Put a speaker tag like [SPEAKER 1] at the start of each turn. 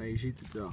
[SPEAKER 1] Ja, je ziet het wel.